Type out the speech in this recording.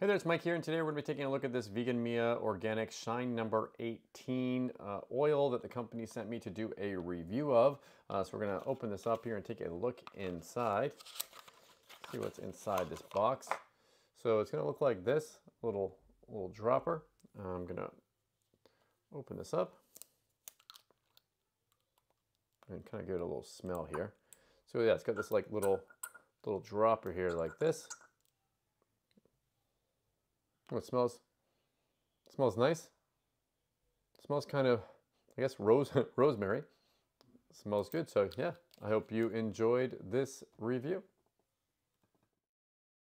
Hey there, it's Mike here, and today we're going to be taking a look at this Vegan Mia Organic Shine Number 18 uh, oil that the company sent me to do a review of. Uh, so we're going to open this up here and take a look inside, see what's inside this box. So it's going to look like this, little little dropper. I'm going to open this up and kind of give it a little smell here. So yeah, it's got this like little little dropper here like this. Oh, it smells it smells nice. It smells kind of I guess rose rosemary. It smells good. So yeah, I hope you enjoyed this review.